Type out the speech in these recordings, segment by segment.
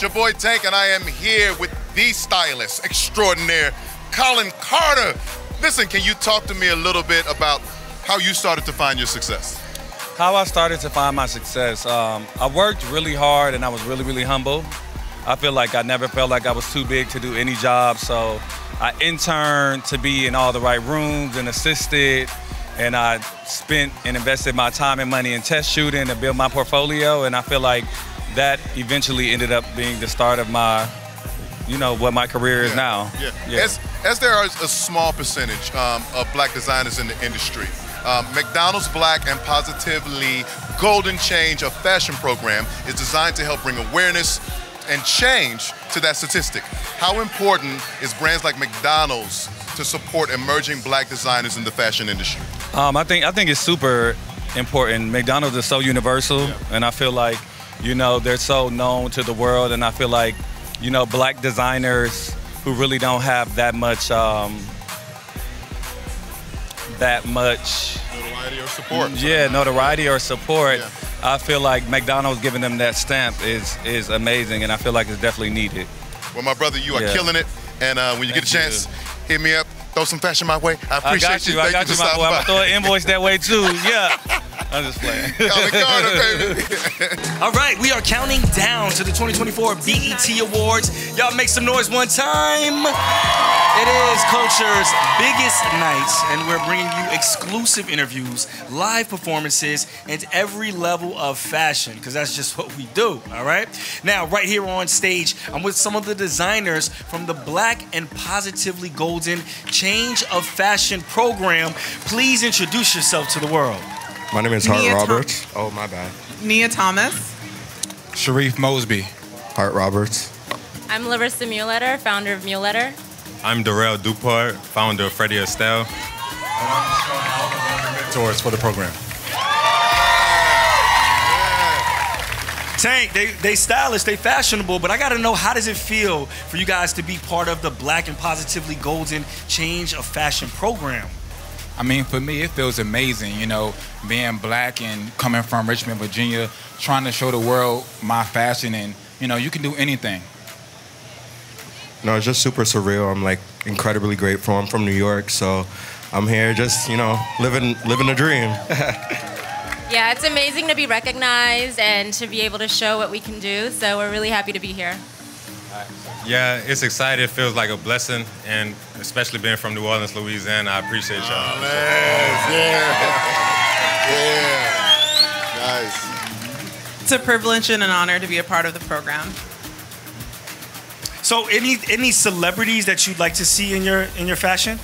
It's your boy Tank, and I am here with the stylist extraordinaire, Kollin Karter. Listen, can you talk to me a little bit about how you started to find your success? How I started to find my success. Um, I worked really hard and I was really, really humble. I feel like I never felt like I was too big to do any job, so I interned to be in all the right rooms and assisted, and I spent and invested my time and money in test shooting to build my portfolio, and I feel like that eventually ended up being the start of my, you know, what my career is Yeah, now. Yeah. As, as there are a small percentage um, of black designers in the industry, um, McDonald's Black and Positively Golden Change, a fashion program, is designed to help bring awareness and change to that statistic. How important is brands like McDonald's to support emerging black designers in the fashion industry? Um, I think I think it's super important. McDonald's is so universal, and I feel like, you know, they're so known to the world, and I feel like, you know, black designers who really don't have that much, um, that much, Notoriety or support? yeah, notoriety or support. Yeah. I feel like McDonald's giving them that stamp is is amazing, and I feel like it's definitely needed. Well, my brother, you are Yeah. killing it. And uh, when you get a Thank chance, hit me up. Throw some fashion my way. I I appreciate got you. you. I Thank got you, for my boy. I'm gonna throw an invoice that way too. Yeah. I'm just playing. Kollin Karter, baby. All right, we are counting down to the 2024 BET Awards. Y'all make some noise one time. It is Culture's biggest night, and we're bringing you exclusive interviews, live performances, and every level of fashion, because that's just what we do, all right? Now, right here on stage, I'm with some of the designers from the Black and Positively Golden Change of Fashion program. Please introduce yourself to the world. My name is Hart Nia Tom- Roberts. Oh, my bad. Nia Thomas. Sharif Mosby. Hart Roberts. I'm Larissa Muletter, founder of Muletter. I'm Darrell Dupart, founder of Freddie Estelle. And I'm Sean Alvin, mentors for the program. Tank, they they stylish, they fashionable, but I gotta know how does it feel for you guys to be part of the Black and Positively Golden Change of Fashion program? I mean, for me, it feels amazing, you know, being black and coming from Richmond, Virginia, trying to show the world my fashion and, you know, you can do anything. No, it's just super surreal. I'm like incredibly grateful. I'm from New York, so I'm here just, you know, living living a dream. Yeah, it's amazing to be recognized and to be able to show what we can do. So we're really happy to be here. Yeah, it's exciting. It feels like a blessing, and especially being from New Orleans, Louisiana, I appreciate y'all. Oh, yeah. Nice. It's a privilege and an honor to be a part of the program. So any any celebrities that you'd like to see in your in your fashion?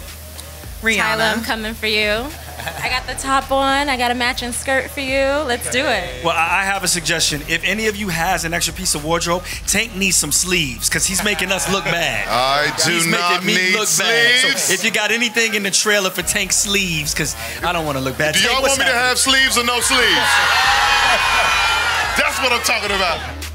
Tyler, I'm Rihanna. coming for you. I got the top on. I got a matching skirt for you. Let's do it. Well, I I have a suggestion. If any of you has an extra piece of wardrobe, Tank needs some sleeves because he's making us look bad. I do He's not making me need look bad. So if you got anything in the trailer for Tank sleeves, because I don't want to look bad. Do Tank, y'all what's want me to have sleeves or no sleeves? That's what I'm talking about.